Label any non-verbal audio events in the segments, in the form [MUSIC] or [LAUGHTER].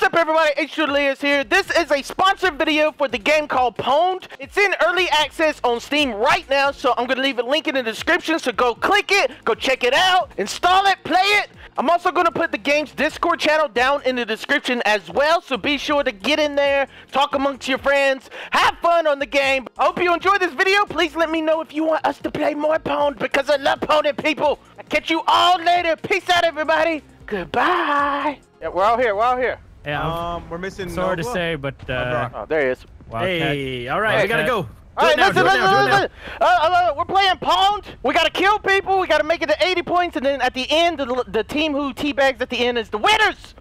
What's up, everybody? H2O Delirious here. This is a sponsored video for the game called Pwned. It's in early access on Steam right now, so I'm gonna leave a link in the description. So go click it, go check it out, install it, play it. I'm also gonna put the game's Discord channel down in the description as well, so be sure to get in there, talk amongst your friends, have fun on the game. I hope you enjoy this video. Please let me know if you want us to play more Pwned because I love Pwned people. I'll catch you all later. Peace out, everybody. Goodbye. Yeah, we're all here. We're all here. Yeah, Um, we're missing. sorry to say, but uh, Oh, there he is. Wildcat- Hey, all right, we gotta go. All right, Do it listen, listen, now, do it now. listen. Uh, uh, we're playing Pwned. We gotta kill people. We gotta make it to 80 points, and then at the end, the, the team who teabags at the end is the winners.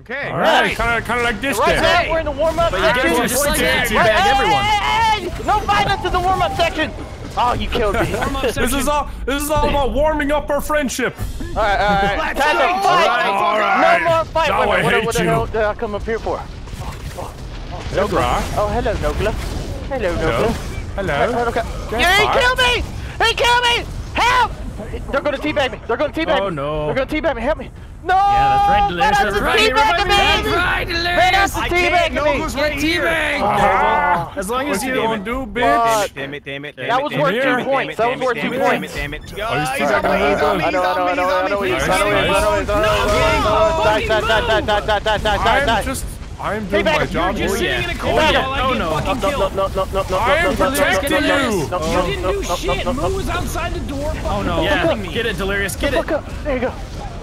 Okay. All right. Kind of, kind of like this Right then. now, we're in the warm-up But you section. guys are Right, just like that. hey, Teabag hey, everyone. hey, hey, No violence in the warm-up section. Oh, you killed me. [LAUGHS] This is all. This is all about warming up our friendship. right, all right. Let's Time to fight. All right. No more fight. Now Wait, I wait, what, hate what the you. hell did I come up here for? Nogla. Oh, hello, Nogla. Hello, Hello. Nogla. Hello. Okay. Get Yeah, he fired. killed me! He killed me! Help! They're gonna teabag me. They're gonna teabag me. Oh, me. no. They're gonna teabag me. Help me. No! Yeah, that's right, Delirious. That's right, that's right, Delirious. That's right, Delirious. know who's right here. As long as you don't do, bitch. Damn it, damn it. That was worth two points. That was worth two points. Damn it, damn it. He's on me, he's on me, he's on me, he's on me. He's on me. No, just. I'm doing my job. You're just sitting in a corner. No, no, no, no, no, no, no, no. I am protecting you. You didn't do shit. Moo was outside the door. Oh no. Get it, Delirious. Get it. There you go.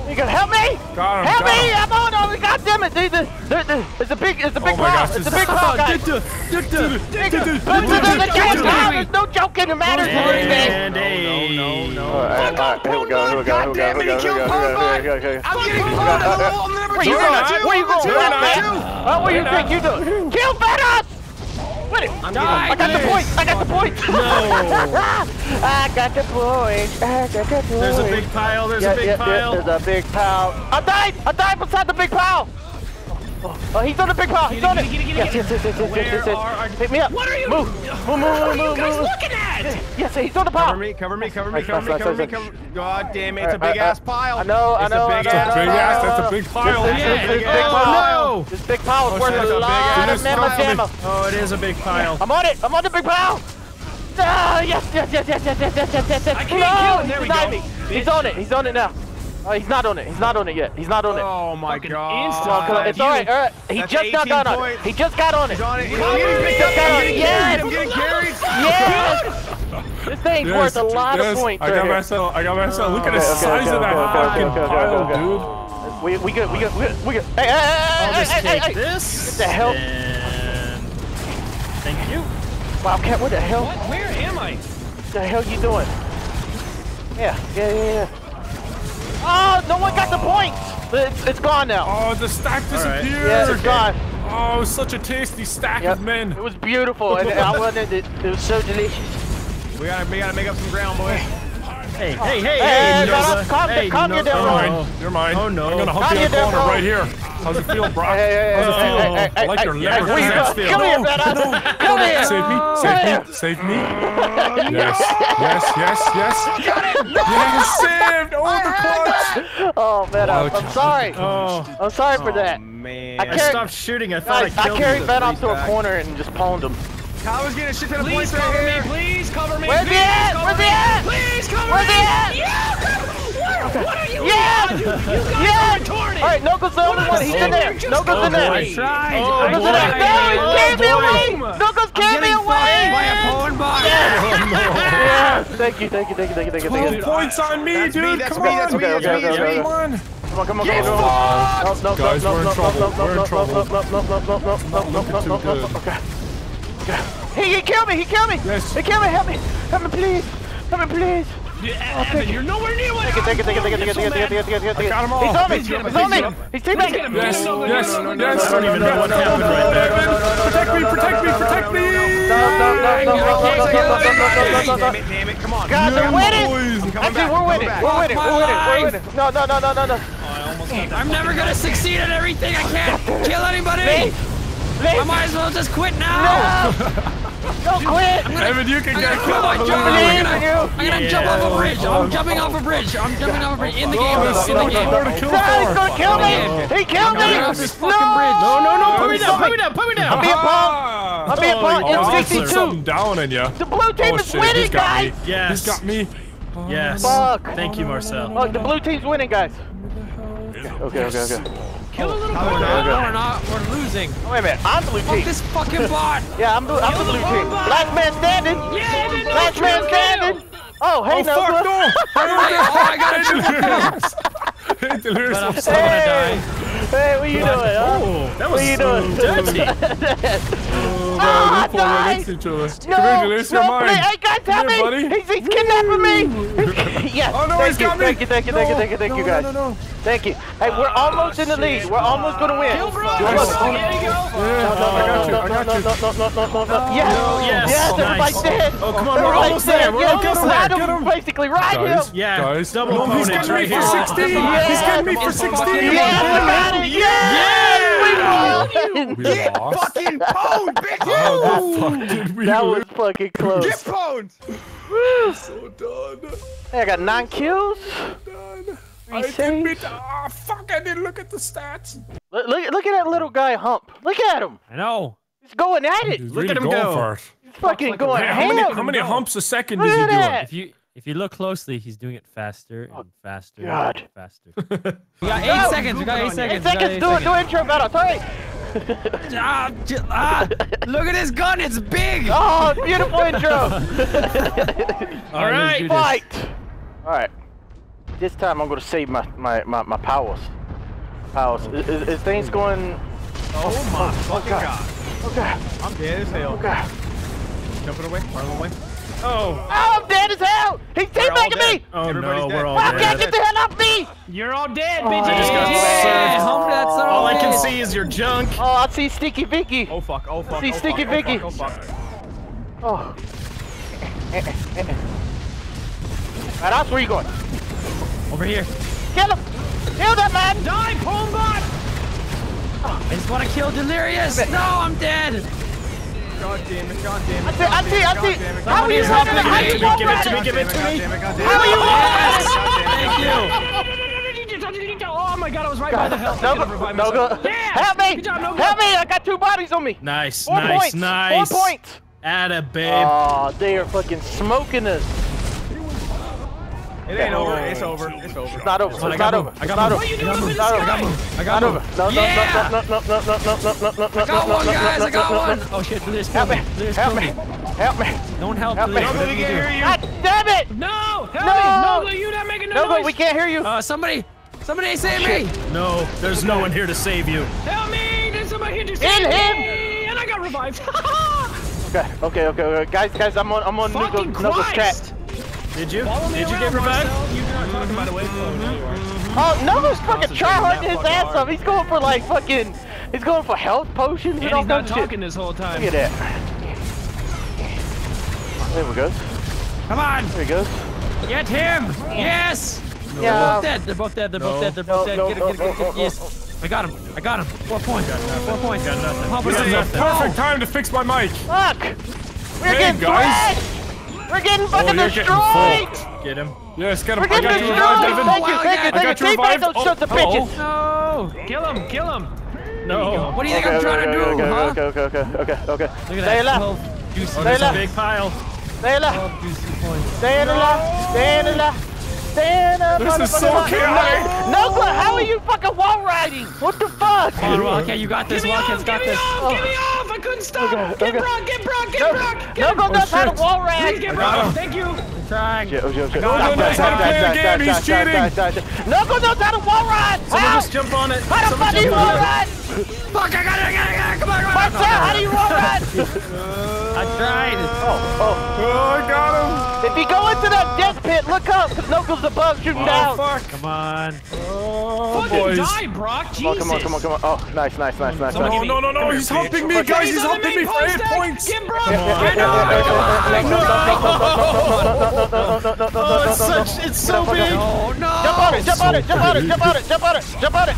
You can help me! Got him, help got me! Him. I'm on oh, God damn it! Dude, the, the, the, it's a big, it's a big oh crowd. Gosh, it's a big crowd, guys. There's no joke in the matter. And no, no, no. Fuck off, one more goddamn and he killed Purrbot. I'm getting Purrbot. Where you going? Where you going? Where you going? Where you think you doing? Kill Fetus! Venom! Wait, [LAUGHS] I got the point. I got the point. No! I got the point. I got the point. There's a big pile. There's Yeah, a big yeah, pile. yeah, there's a big pile. I died! I died beside the big pile! Oh, oh, he's on the big pile. He's Get on it. get it, get it, Yes, yes, yes, yes, yes, Where yes, yes. are Pick me up. What are you? Move. Move, move, What move, are you guys move. looking at? Yes, he's on the pile. Cover me, cover me, cover me, Nice, cover me, nice, cover me, cover me. God damn it, it's a Uh, big uh, ass pile. I know, I know. It's a big ass Big ass. That's a big pile. This, this, this, this big Oh, pile. no. This big pile is Oh, worth a it's a big lot of mamma pile. Oh, it is a big pile. I'm on it. I'm on the big pile. Ah, yes, yes, yes, yes, yes, yes, yes, yes, yes, yes. I can't kill him. he's There we go. me. He's on it. He's on it now. Oh, he's not on it. He's not on it yet. He's not on it. Oh my Fucking god. instant. Come on, come. It's all right. All right. He That's just got 18 on it. He just got on it. He's on it. I'm Cover getting Just got on it. Yes. carried. I'm getting carried. Yes. This thing's Yes, worth a lot yes, of points I right got here. myself. I got myself. Look at the Okay, okay, size okay, of that okay, okay, fucking okay, okay, pile, dude. We we good. We good. We good. We good. Hey, hey, hey, I'll hey, just hey, hey, take hey. this. What the hell? And thank you. Wildcat, what the hell? What? Where am I? What the hell you doing? Yeah, yeah, yeah, yeah. Oh, no one got the point. It's, it's gone now. Oh, the stack right. disappeared. Yeah, it's gone. Oh, it was such a tasty stack Yep. of men. It was beautiful, and I [LAUGHS] wanted it. It was so delicious. We gotta, we gotta make up some ground, boy. Hey, hey, hey, Hey, hey, Nova, Nova. calm- hey, calm your no- down, You're Oh. mine. You're mine. Oh, no. I'm gonna hump Calm you in the your corner down, right here. How's it feel, Brock? Hey, hey, How's it feel? hey, hey, I like hey, your hey, leopard where you stance feel. Come here, No, no, Come no, here. Save me, save me, save me. [LAUGHS] Yes, yes, yes, yes. [LAUGHS] Yes, saved. Oh, the clutch. Oh man, I'm, I'm sorry. Oh, I'm sorry for Oh, that. man. I I stopped shooting. I thought Guys, I I killed carried you. Ben off to a corner and just pwned him. Kyle's getting a shit ton of Please points right me. here. Please cover me. Where's he at? Where's he at? Please cover Where's me you, you yes! All right, Knuckles the only one. He's in there. Knuckles in there. I tried. Oh, Knuckles in there. No, he oh, gave boy. me away. Knuckles gave me away. By a porn bar. Yes. yes. Thank you. Thank you. Thank you. Thank you. Thank you. Twelve points on me, that's dude. Me, that's come me, that's on. Me, that's okay, me, okay, okay, okay. Come on. Come on, come on, come on, come on. Guys, we're in trouble. We're in trouble. Okay. Okay. He, he killed me, he killed me! Yes. He killed me, help me! Help me, please! Help me, please! Yeah, Evan, you're nowhere near what Take it, take it, take it, take it, take it, take it, take it, take it, take it, take it. I all. He's on me. Please get him, He's on please me. get him. He's Please get teabagging. him. Yes, No, no, no, yes, no, no, no, yes. no, I don't even know what happened right there. Protect me, protect me, protect me. No, no, no, no, no, no, no, no, no, no, no, no, Damn no. it, damn it, come on. God, they're Come on, winning. boys. I'm coming Actually, back, we're I'm winning. coming We're back. winning. We're winning. We're winning. No, no, no, no, no, no. I'm never gonna succeed at everything. I can't kill anybody. Me? please. I might as well just quit now. No. [LAUGHS] Don't quit. Evan, you can I'm get gonna quit my caught. job. I'm gonna, you. I'm gonna jump off a bridge. I'm jumping off a bridge. I'm jumping off a bridge in the game. Oh, In the game. far No, he's gonna kill me. He killed me. Get off this fucking bridge. No, no, no, put me down, put me down, put me down. Be a punk. Ah! I'm being Oh, punked you in 62. something down in you. The blue team Oh is shit, winning, guys. Yes. He's got me. Yes. Fuck. Thank you, Marcel. Look, the blue team's winning, guys. Okay, okay, okay. Kill a little No, we're. No, we're not. We're losing. Oh, Wait a minute, I'm the blue Fuck team. this fucking bot. [LAUGHS] Yeah, I'm, blue, I'm the blue team. Black man standing. Yeah, Evan, no, Last man kill, standing. Oh, hey, Oh fuck Nova. no! [LAUGHS] Hey, oh, I got a [LAUGHS] Hey, Delirious. But I'm still gonna die. Hey, what are you doing, huh? Oh, that was What are you doing? dirty. Oh, Ah, man, we fall right next to each other. No, Come here, Delirious, you're no, mine. please. Hey, guys, help Come here, me. buddy. He's, he's kidnapping me. [LAUGHS] yes. Oh no, thank he's you, got me. Thank you, thank you, thank you, thank you, thank no, you, guys. No, no, Thank you. Hey, we're almost in the lead. We're almost gonna win. Kill, bro. You want Yes, us- there you go. Yeah, I got you. I got you. No, no, no, no, no, no, no. Yes, Yes, yes, nice. everybody's dead. Oh, come on, we're Everybody's almost there. We're Yes, almost just there. ride Get him, him. basically, ride Guys, him. Yeah, guys. double no, he's opponents getting me for 16. Yes. He's getting me for It's 16. fucking- Yes, we got it. Yes, we won. We lost. Fucking pwned, bitch! How the fuck did we That lose? was fucking close. Get pwned! so done. Hey, I got nine kills. Done. Three I saves. didn't beat. Ah, fuck! I didn't look at the stats. Look, look, look at that little guy hump. Look at him. I know. He's going at it. He's Look really at him going go. He's fucking going How many, how many humps a second Look is he at doing? That. If you look closely, he's doing it faster and faster God. and faster. [LAUGHS] we got eight No. seconds. We got eight seconds. Eight seconds. eight Do it. Do intro battle. Sorry. [LAUGHS] Ah, ah, look at his gun. It's big. Oh, beautiful [LAUGHS] intro. All right. Fight. All right. This time I'm gonna save my my my, my powers. Powers. Is, is, is things going? Oh my fucking God. god. Okay. I'm dead as hell. Okay. Jumping away, running away. Oh. Oh, I'm dead as hell. He's We're all teabagging me. Oh Everybody's no, dead. we're all I can't get the hell off me. You're all dead, Oh. I just got Yeah, served. hump that son of All a I can see is your junk. Oh, I see Sticky Vicky. Oh fuck, oh fuck, I See, oh Sticky fuck, oh, Vicky. oh fuck, oh fuck. Oh. Right, that's where you going. Over here. Kill him. Kill that man. Die, Pwnbot. Oh. I just want to kill Delirious. No, I'm dead. God damn it, god damn it. see. I see. How are you Somebody running? How help you. Give it to me, give it to me. How are you? Thank you. Oh my god, I was right by the hell. No I could've go. revived No myself. go. Yeah. Help me. Job, no. Help me. I got two bodies on me. Nice, Four nice, points. nice. Four points. Atta babe. Oh, they are fucking smoking us. It ain't over, it's over, it's over. It's not over. I It's got not him. over. I It's got not him. over. What are you doing up in It's the not over. sky? I Not got over. him. No, no, Yeah. no, no, no, no, no, no, no, no, no, no, I got no, one, no, guys. no, I got no, one. no. Oh shit, Delirious Help killed me. me. Delirious Help killed me. me. Help me. Don't help Help me. Delirious. Nobody Whatever can you hear do. you. God damn it. No, help No. me. No, you not making no No, but noise. we can't hear you. Uh, somebody, somebody save me. No, there's no one here to save you. Help me. There's somebody here to In save him. me. And I got revived. Okay, okay, okay, okay. Guys, guys, I'm on, I'm on Fucking Nugo's Nugo's Christ. chat. Did you? Follow me Did you around, get revived? Marcel. You do not talk about it. Wait. Oh, no, you are. Oh, Nugo's fucking Concentrating tryharding that his ass hard. up. He's going for like fucking, he's going for health potions and, And all he's not kinds of shit. talking this whole time. Look at that. There we go. Come on, There he goes. get him. Yes. Yeah. They're both dead. They're both dead. They're both No. dead. They're both dead. no, Get it, no, get it, get it, get it. Yes. I got him. I got him. Four points. Four points. Got nothing. Pump You got up. This is a perfect time to fix my mic. Fuck! We're Hey, getting guys. smashed! We're getting Oh, fucking you're getting destroyed! Get him. Yes, get him. We're I getting got destroyed! revived, Thank you, thank you, thank you. got Take back revived. those Oh, sons of hello. bitches! No. Kill him. Kill him. No. What do you think Okay, I'm trying okay, to do, okay, huh? okay, okay, okay, okay, okay. Look at Stay that. alive. 12 juicy, Oh, there's a left. big pile. Stay alive! 12 juicy. Stay alive! Stay alive! Stay alive! This is so chaotic. No, no, how are you fucking wall riding? What the fuck? Come on, Wildcat, you got this. Get me Wildcat's off. got Get me this. off. Get me off. I couldn't stop. Okay, Get okay. Brock. Get Brock. Get No, Brock. no, go knows oh, how to shit. wall Please ride! get got Brock. him. Thank you. Trying. Shit, oh, shit, shit. No, no, knows how to play the game. He's cheating. No, go knows how to wall ride! Someone How? just jump on it. How the Someone fuck do you jump wall on it. ride? Fuck, I got it, I got it, I got it. Come on, come on. Marcel, how do you wall ride? [LAUGHS] I tried. Oh, oh. oh I got him. If you go into that death pit, look up, because Knuckles above shooting Oh, down. fuck. Come on. Oh, Fucking boys. die, Brock. Jesus. Oh, come on, come on, come on. Oh, nice, nice, nice, nice, Someone nice. No, no, no, no. He's bitch. humping me, guys. He's on humping me for eight stack. points. Get Brock. [LAUGHS] Oh, it's such, it's so big. Oh, no. Jump on it, jump on it, jump on it, jump on it, jump on it, jump on it.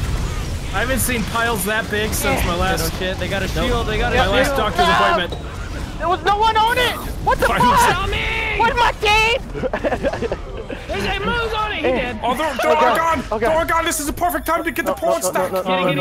I haven't seen piles that big since my Oh last shit, they got a shield, they got a my last doctor's appointment. There was no one on it. What the Finally. fuck? with my team! There's a on it! He did. Oh, they're, they're all! Okay. This is the perfect time to get the porn stack! God damn it!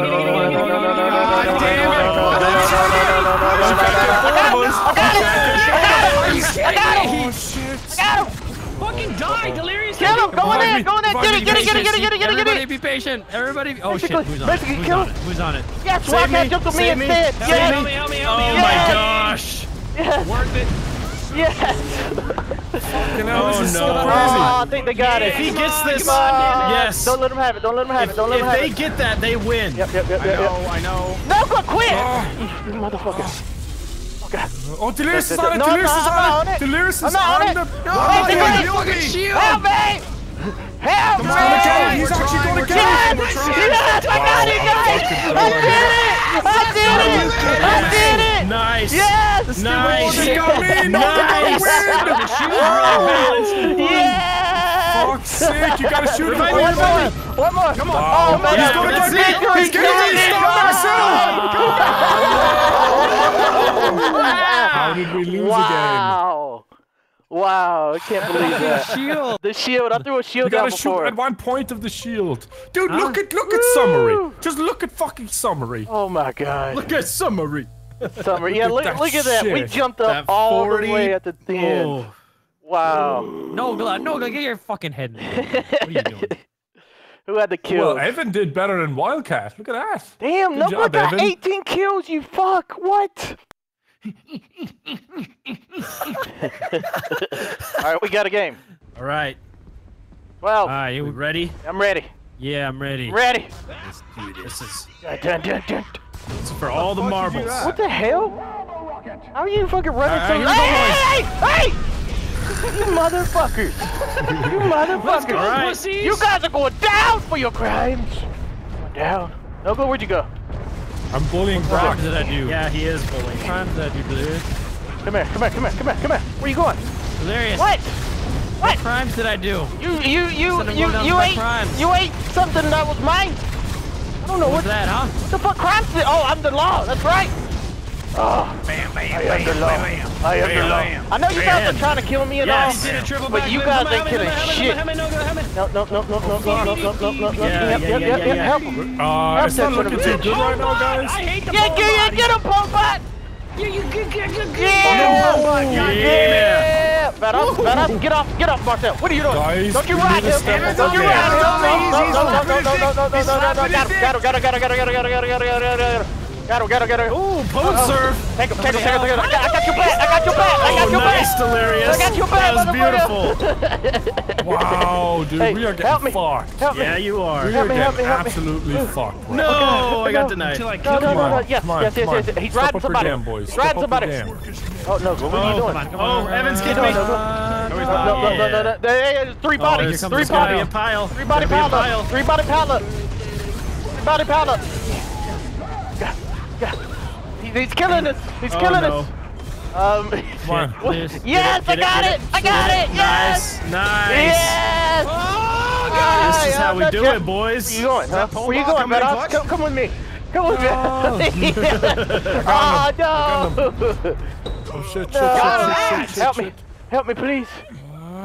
I got him! I got him! Fucking die! Delirious! Kill him! Go in there! Go in there! Get it! Get it! Get it! Get it! Get it! Get it! Everybody be patient! Everybody! Oh shit! Who's on it? Who's on it? Yes! Rocket! Jump to me instead! Help me! Help me! Help me! Oh my gosh! Worth it! Yes! You oh, know, this Oh, is so no. Oh! I think they got it. If he gets on, this, come on, yes. Don't let him have it. Don't let him have it. Don't let him have it. If they get that, they win. Yep. Yep. Yep. I Yep. yep. know, I know. No, go quit. Oh, You motherfucker. Okay. oh Delirious is on it! no, Delirious is on on it! it. Delirious I'm is on on it. the... No, it's yeah, a look at shield. Help me. Help me. He's gonna get it! He's actually gonna get Yes. it! Yes. I got it, guys. I did it. I did it! I did it! Nice! Yes! Nice! She got me! Nice! She was really balanced. Yeah! Fuck's sake, you gotta shoot him! One, one more! One more! Come on! Oh, man! He's gonna get big! He's gonna be stopped myself! Come on! How did we lose again? Wow! Wow. I can't believe that. Shield. The shield. I threw a shield down gotta shoot before. at one point of the shield. Dude, look at look at summary. Just look at fucking summary. Oh my god. Look at summary. Summer. Yeah, look, that look at that. We jumped up That all 40. the way at the oh. end. Oh. Wow. No, Gla, no, Gla, get your fucking head in there. What are you doing? [LAUGHS] Who had the kill? Well, Evan did better than Wildcat. Look at that. Damn, good Noko job, got Evan. 18 kills, you fuck. What? [LAUGHS] Alright, we got a game. All right. Well, All right, You you, ready? I'm ready. yeah, I'm ready. Ready. Let's do this. This is, Dun, dun, dun, dun. this is for all the fuck you do marbles. What the hell? How are you fucking running Alright, so here we go, Hey, hey, hey! [LAUGHS] You motherfuckers! You [LAUGHS] motherfuckers! All right. Pussies. You guys are going down for your crimes! Going down. Noko, where'd you go? I'm bullying What Brock. crimes did I do? Yeah, he is bullying. What crimes did I do, Delirious? Come here, come here, come here, come here, come here. Where you going? Delirious. What? What crimes did I do? You, you, you, you, you ate, crimes. you ate something that was mine. I don't know What what that, huh? What the fuck crimes did? Oh, I'm the law. That's right. Oh, bam, bam, I am the law. I am the law. I know you guys are trying to kill me and Yes. all. Did But you guys ain't killing shit. helmet, helmet, no, helmet. No, no, no, no, no, no, no, no, no, no, no. Yeah, Yep, yeah, yep, yeah, yep, yeah, yep. yeah. Help him. Uh, it's not looking too good right now, guys. I hate the Yeah, ball get, yeah, body. get him, Pompat. You, you, get, get, get, get. Yeah. Yeah. Yeah. Badass, badass. Get off, get off, Marcel. What are you doing? Guys, Don't you we ride need to him. step Don't you up. ride him. Yeah. No, no, no, no, no, no, no, no, no, no, no, no. Got him, got him, got him, got him, got him, got him, got him, got him, got him, got him. Got him, got him, got him. Ooh, pose serve. Take him, take him, take him, take him. I got, I got your back. I got your back. I got Oh, your nice, back. delirious. I got your That was back, beautiful. [LAUGHS] Wow, dude, Hey, we are getting help me. fucked. Help me. Yeah, you are. We Help are me, help getting me, help me. absolutely fucked. bro. No, I got no. denied. Until I No, kill no, you. no, no. on, Yes, come on, yes, yes, come yes. on. He's Step riding up your somebody. game, boys. He's Step riding up your somebody. game. Oh no, what are you Oh, doing? come on, come Oh, on. Evans, get No, me. no, no. Uh, No, no, no, no, no. There is three Oh, bodies. here comes Three this gotta be a bodies. pile. Three body Gotta be a pile pile. up. Three body pile up. Three body pile He's killing us. He's Oh, killing no. us. Um. Come on. [LAUGHS] Yes. Yes, I got it. I got it. Yes. Nice, nice. Yes. Oh, This is Ah, how we do it, boys. Where you going? Huh? Where you going, coming man? Come, come with me. Come with me. oh [LAUGHS] no. Oh, shit, shit, shit, No. shit, shit, shit, Help me. Help me, please.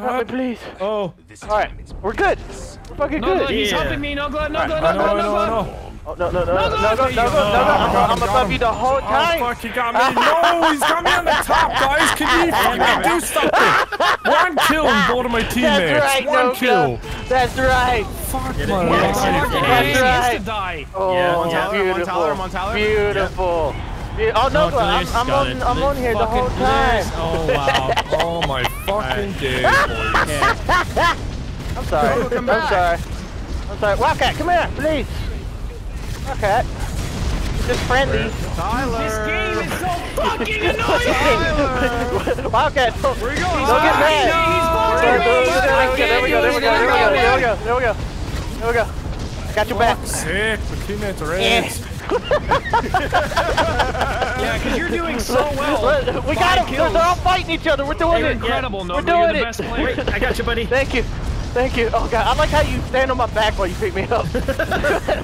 Help me, please. Oh, All right, we're good. We're fucking No, no, good. he's Yeah. helping me. No good, no good, I no know, good, I know, no I good. know. Oh, no, no, no, no, no, No, no, no, no, no, you- no, Oh, no, got him, I'm got above him. you the whole Oh, time. fuck, he got me. No, he's got me on the top, guys. Can you [LAUGHS] fucking do something? One kill on both of my [LAUGHS] teammates. That's right, One no kill. That's right. Fuck Get it, my get it, life. get it, Fucking get it. A, he has right. to die. Oh, Yeah, One beautiful. Tyler, one Tyler. Beautiful. Be- Oh no, No, I'm, I'm on. it. I'm on here the whole time. Delirious. Oh wow. [LAUGHS] Oh my fucking day, boys. I'm sorry. I'm sorry. I'm sorry. Wildcat, come here, please. Wildcat. Just friendly. Tyler. This game is so [LAUGHS] fucking annoying. [LAUGHS] Wildcat, don't, Where you going? don't get mad. He's There we me. go, I there we go, there we go, there we go, there we go, there we go, there we go. I got your back. Sick, my teammates are eh. [LAUGHS] Yeah. in. Yeah, because you're doing so well. We got Five them. They're, kills. they're all fighting each other. We're doing You're it. incredible, We're doing You're the it. best player. wait, I got you, buddy. Thank you. Thank you. Oh god, I like how you stand on my back while you pick me up.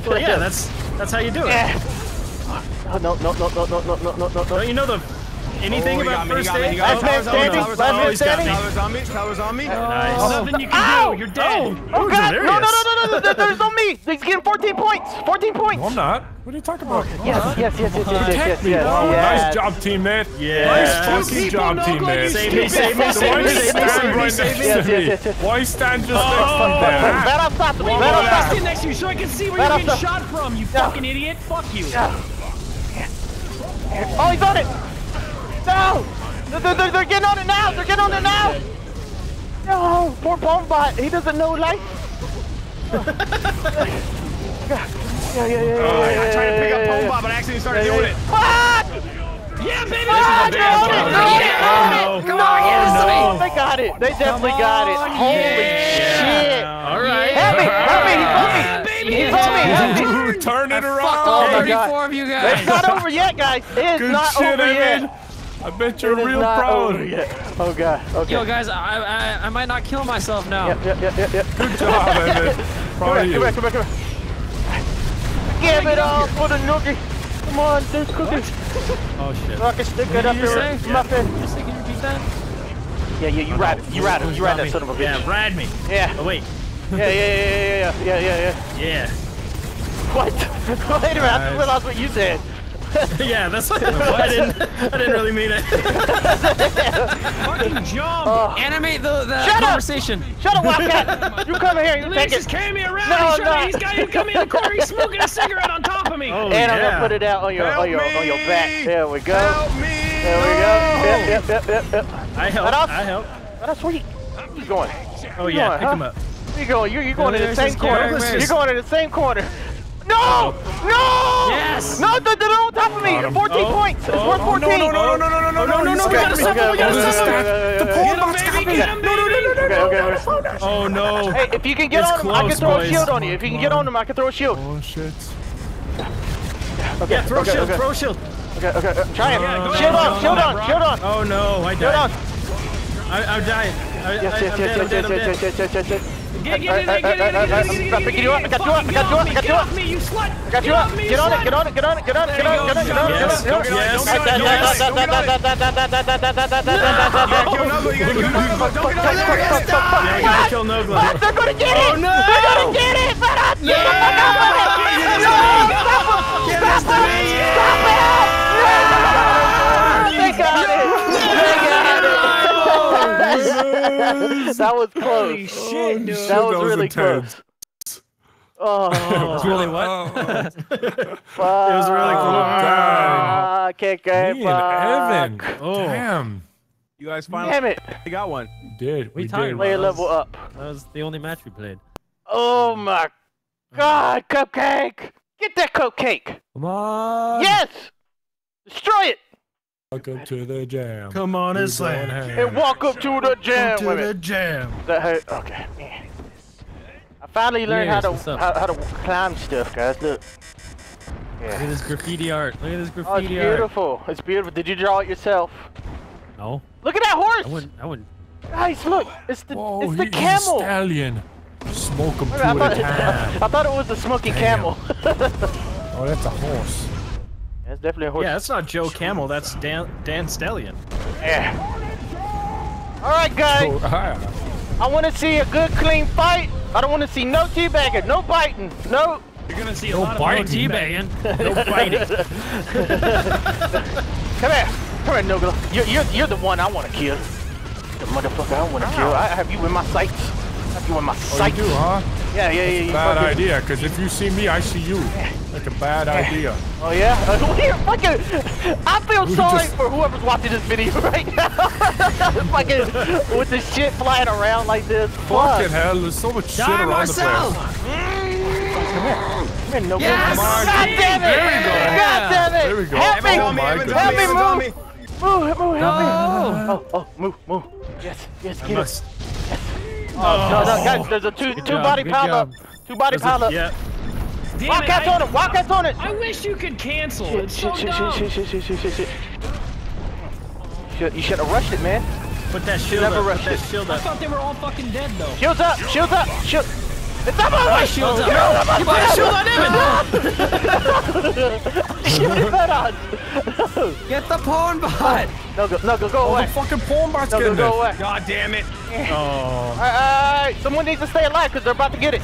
Well, yeah, that's That's how you do it. Yeah. Oh, no, no, no, no, no, no, no, no, no, no. Don't you know the anything Oh, about me, first got me, he aid? got me. Last man Towers on me, standing, towers last man standing. Towers on me, towers on me. Nice. Nothing you can Ow! do. You're dead. Oh, oh god! No, no, no, no, no, no, there's no me. He's getting 14 points. 14 points. No, I'm not. What are you talking about? Yes, yes, yes, yes, yes, yes, yes, Oh, nice job, teammate. Yeah. Nice fucking job, know good, teammate. you Save me, save me, save me, save me, save me, right save next me. Yes, to yes, me? yes, yes. Why stand just Oh. next to me? Let us stop him. Wait, Let wait, us wait, stop stand next to you so I can see where you're us getting shot from, you fucking idiot. Fuck you. Oh, he's on it. No. They're, they're, they're getting on it now. They're getting on it now. No, poor Bombot. He doesn't know life. [LAUGHS] yeah, yeah, yeah, yeah, Oh, yeah, I tried to pick up yeah, yeah, but I accidentally started doing it. Fuck! Yeah, baby. Ah, they're on it. They're on it. Oh, no. Come on, Oh, no. They got it. They definitely got it. Holy shit. All right. Help me, help me, he's on me. He's on me, help me. Turn it Oh around. my god. 34 of you guys. It's not over yet, guys. It is not over yet. I bet you're It is real not proud. over yet. Oh god. Okay. Yo, guys, I, I I might not kill myself now. Yep, yep, yep, yep, yep. Good job, Evan. [LAUGHS] Come Proud back, of you. come back, come back, come back. Give it all for the nookie. Come on, there's cookies. Oh shit. So I can stick it up you here. say? with Muffin. Just think you repeat that? Yeah, yeah, you oh, ride it. You ride it. You ride that son of a bitch. Yeah, ride me. Yeah. Oh wait. Yeah, yeah, yeah, yeah, yeah, yeah, yeah, yeah. [LAUGHS] Yeah. What? [LAUGHS] Wait a minute, I just realized what you said. [LAUGHS] yeah, that's I didn't I didn't really mean it. Fucking jump. Oh. Animate the, the Shut up! conversation. Shut up, Wildcat! You come here, you take Lex is it. carrying me around. No, he's, no. he's got him coming in the corner. He's smoking a cigarette on top of me. Oh And I'm gonna put it out on your Help on your on your back. me. There we go. Help me. There we go. Yep, yep, yep, yep, yep. I help. Let. I help. That's where you, where you going? Oh yeah, going, pick huh? him up. You going? You're, you're going to the same corner. You're going to the same corner. No! No! Yes. No, they're, they're on top of me. 14 Oh. points. It's Oh. worth 14. No, no, no, no, no, no, no, no, no, no, we gotta stop him, we gotta okay, stop okay, him. okay, The okay, poor Get him, bot's baby. coming. Get him, baby. okay, okay, okay. Oh no. Hey, if you can get It's on him, I can close, throw a boys. shield on you. If you can get on him, I can throw a shield. Oh shit. Yeah, throw shield, throw shield. Okay, okay. Try it. Shield on, shield on, shield on. Oh no, I Shield on. died. I. I, Yes, yes, yes, yes, yes, yes, dead. yes, yes, yes, yes. Get, get get there, get get there, get get there. Get picked Get up, Get got Get up, Get got Get up, Get got Get up. Get slut! Get got Get up. Get get it, get get it, get get it, get get it, get get it, get get it, get get it. Get yes, Get Kill Get Fuck, they're gonna get it! Get no. They're gonna get it! Get I'm yeah. Get the fuck Get of Get Stop Get Stop Get Stop Get That was close. Holy close. shit, dude. That was was really intense. close. Oh, [LAUGHS] oh, oh. [LAUGHS] it was really what? fuck. It was really close. Dang. Kick Me and Evan. fuck. Oh. Damn. You guys finally Damn it. got one. We did. We, We talking did. about? Play a level up. That was the only match we played. Oh my god, Cupcake! Get that cupcake! Come on. Yes! Destroy it! Welcome to the jam. Come on and Who's slam. hand? And walk up to the jam to the jam. That hurt. Okay. I finally learned Yes, how to up? how, how to climb stuff, guys. Look. Look at this graffiti art. Look at this Oh, graffiti art. It's beautiful. It's beautiful. Did you draw it yourself? No, Look at that I horse! wouldn't. I wouldn't. Guys, look. It's the Whoa, it's he- the he's a camel. stallion. Smoke him Wait, two I, thought, a. [LAUGHS] I thought it was the smoky Damn. camel. [LAUGHS] Oh, that's a horse. That's definitely a horse. Yeah, that's not Joe Camel. That's Dan Dan Stallion. Yeah. All right, guys. Oh. I want to see a good, clean fight. I don't want to see no teabagging, no biting, no. You're gonna see a No lot of No biting. teabagging. [LAUGHS] No fighting. Come here, come here, Nogla. You're, you're, you're the one I want to kill. The motherfucker I want to kill. I have you in my sights. I have you in my Oh, you do, huh? Yeah, yeah, yeah. You Bad fucking- idea, because if you see me, I see you. That's a bad idea. Oh yeah. [LAUGHS] Uh, we're fucking. I feel We sorry just- for whoever's watching this video [LAUGHS] right now. [LAUGHS] fucking with the shit flying around like this. Fuck. Fucking hell, there's so much shit Die around myself. the place. Come here, Nogla. Yes! God damn it! There we go. God damn it! There we go. Help me! Oh on me, my Evan's God. on me, Help me, Evan's on me. Move, move, help me. No. Oh, oh, move, move. Yes, yes, I get it. must. Oh, no, no, guys, there's a two, two job, body good pile up. Two body pile up. Yeah. Damn it, Wildcats I- on it, Wildcats on it. I wish you could cancel. Shit, It's so shit, shit, dumb. shit, shit, shit, shit, shit, shit. Should- You should have rushed it, man. Put that shield Never up. rushed Put that it. shield I thought they were all fucking dead though. Shields up, shields up, shield. It's up my way! Shields up. You put a shield on him. [LAUGHS] Shoot that on! Get the pawn bot. No, go, no, go, go Oh, away. the fucking pawn bot's No, go, go away. God damn it. Oh. Alright, someone needs to stay alive because they're about to get it.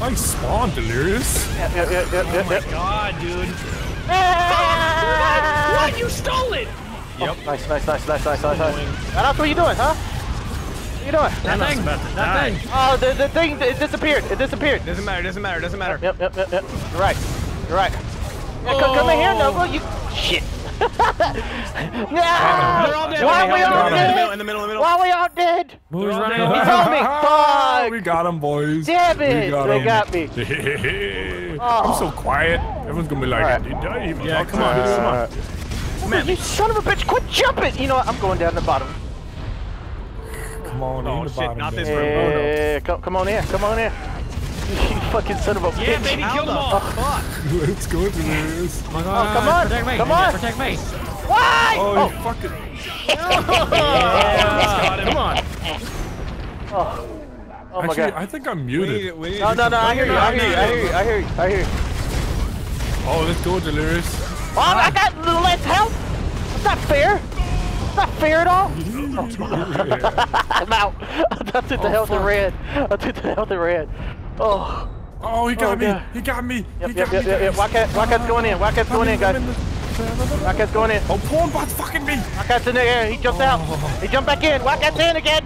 Nice spawn, Delirious. Yeah, yeah, yeah, yeah, yeah, yeah. God, dude. Ah! What? You stole it. Nice, nice, nice, nice, nice, nice, nice. What are you doing, huh? What you doing? That thing. That thing. Oh, the, the thing, it disappeared. It disappeared. Doesn't matter. Doesn't matter. Doesn't matter. Yep, yep, yep, yep. You're right. You're right. Yeah, come, come in here, oh. Nova. You shit. [LAUGHS] They're no! all dead. Why are we all in the middle. dead? In the middle. In the middle. Why are we all dead? Who's all running He told me. [LAUGHS] Fuck. we got him, boys. Damn it. We got They him. got me. [LAUGHS] I'm so oh. quiet. Everyone's gonna be like, Alright. did I even Yeah, talk come to on, this? come on. Come on. You son of a bitch, quit jumping! You know what? I'm going down the bottom. Come on, Oh, in the shit, bottom. not this there. room. Oh, no. Yeah, come, come on in, come on in. [LAUGHS] You fucking son of a Yeah, bitch. Yeah, baby, kill them all. Fuck. Let's go, Delirious. Oh, Oh, come on, Protect me. come on. Protect me. Why? Oh, Oh, you fucking. Got. [LAUGHS] Come on. oh, oh my Actually, god. I think I'm We need muted. to- we need No, no, no, I hear you, I hear you, I hear you, I hear you, I hear you. Oh, let's go, Delirious. Oh, I got a little less help. That's not fair. That's not fair at all. [LAUGHS] I'm out. [LAUGHS] I took the health in red. I took the health in red. Oh. Oh, he got Oh, me. God. He got me. Yep, he yep, got yep, me. yep, yep. Wildcat, Wildcat's going in. Wildcat's going in, guys. Wildcat's going in. Oh, pawn bot's fucking me. Wildcat's in the air. He jumped out. He jumped back in. Wildcat's in again.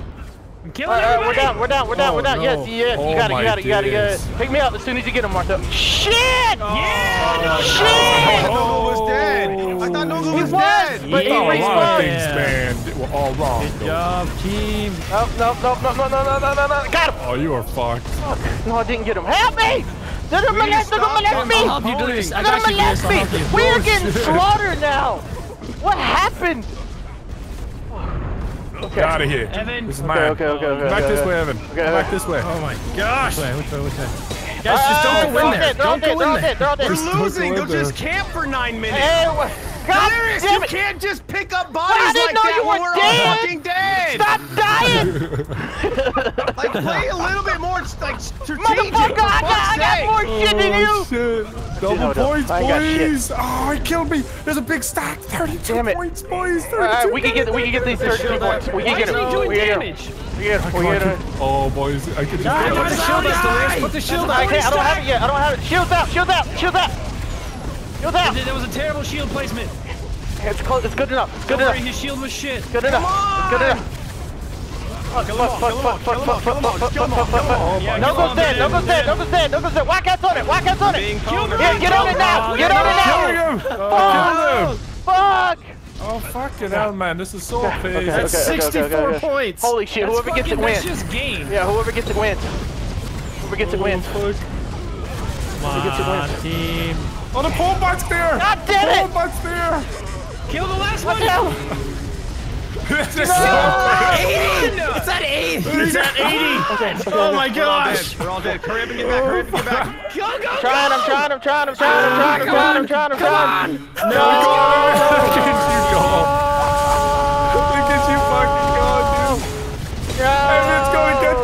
Kill all right, everybody. We're down, we're down, we're oh, down, oh, we're down. No. Yes, yes, oh you got it, you got it, you got it, you got it. Pick me up as soon as you get him, Martha. Shit! Oh, yeah! Oh, shit! Oh, was dead. I thought Nogu oh, was, was dead. But he respawned. A lot man, were all wrong. Good though. job, team. Nope, nope, nope, nope, no, no, no, no, no, no. Got him. Oh, you are fucked. Fuck. No, I didn't get him. Help me! They're gonna molest, they're gonna molest me! They're gonna molest me! We are getting slaughtered now! What happened? Okay. Get out of here. Evan. This is Okay, mine. okay, okay, okay. Back okay, this okay. way, Evan. Okay, Back this way. Oh my gosh. Which way? Which way? Which way? Guys, just don't go in there. Don't go in there. dead, they're all dead. We're losing. go Go just camp for nine minutes. Hey, God Delirious, damn you can't just pick up bodies I didn't like know that you were we're dead. all fucking dead. Stop dying! [LAUGHS] Like, play a little bit more, like, strategic. Motherfucker, I got, I got sake. more shit than oh, you! Oh, shit. Double hold points, I ain't got shit. boys. Oh, he killed me. There's a big stack. 32 Damn it. points, boys. 32 Alright, we can get we can get these 32 points. We can get isn't them. doing We can get them. damage? We get them. We get them. Oh, boys. I could just Put kill the him. shield up, Delirious. Put the shield I up. can't. I don't have it yet. I don't have it. Shields out. Shields out. Shields out. Shields out. That was a terrible shield placement. It's close. It's good enough. It's good Don't worry, enough. his shield was shit. Good enough. It's good enough. Fuck, Kill 'em all, fuck, kill 'em fuck, all, fuck, kill 'em fuck, all, kill 'em all, fuck, just kill 'em all, fuck, fuck, fuck. No kill 'em goes all, dead. No man, goes dead. No man. goes dead. No goes dead. Wildcat's on it. Wildcat's on it. called Yeah, get on it now. Get on it Killing now. him. Fuck. him. Fuck. Oh, fucking hell, man. This is so Okay, phase. okay, That's okay, okay, 64 okay, okay. points. Holy shit. That's Whoever gets it fucking- wins. That's just game. Yeah, whoever gets it wins. Whoever gets it wins. Come gets it on, team. Oh, the pole bot's there. God damn Pole it. bot's there. Kill the last What one. the hell? This is so It's at eight. It's at 80. Oh my gosh. We're all dead. Hurry up and get back. Hurry up and get back. Go, go, Trying, I'm trying, I'm trying, I'm trying, I'm trying, I'm trying, I'm trying, I'm trying. Look at you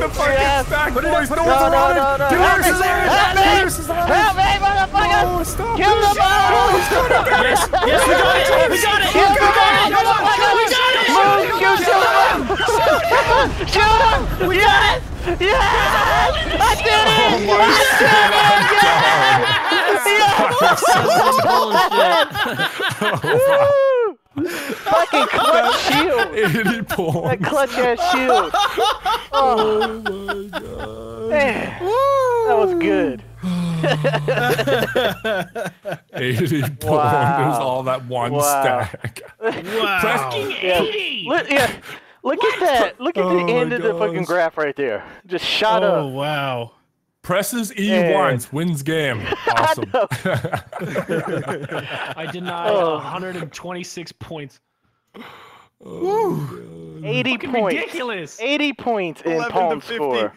the fucking yes. stack, Put boys. No, no one's no, around no, him. No, no. Help, is there. Help, Deliris is alive. Help me, motherfucker. No! stop. Kill the bomb. Oh, he's got it. Yes, yes, we got it. We got it. Kill the bomb. Come on, come on. We got it. Move. You shoot him. Shoot him. We got it. Yes. I did it. Oh, my I did it. Yes. Yes. This is bullshit. [LAUGHS] Oh, Fucking clutch shield! 80 [LAUGHS] That clutch ass shield! [LAUGHS] Oh. oh my god. man, that was good. 80 points. Wow. There's all that one Wow. stack. Wow. Yeah. Look, yeah. Look at that. Look at Oh the my end of the fucking graph right there. Just shot Oh up. Oh, wow. Presses E Yeah. once, wins game. [LAUGHS] Awesome. I denied Oh. 126 points. 80 points. Ridiculous. 80 points in 11 to palm score.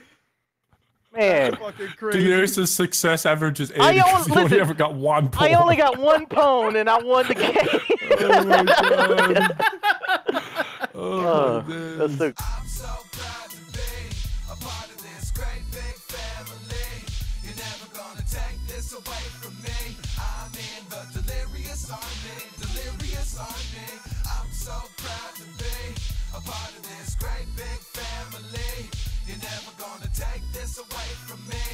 Man, Fucking crazy. Delirious' success average is 80 I only- 'cause he only ever got one point. I only got one pwn and I won the [LAUGHS] game. Oh my god. Oh, [LAUGHS] Oh, my that's days. so away from me. I'm in the delirious army, delirious army. I'm so proud to be a part of this great big family. You're never gonna take this away from me.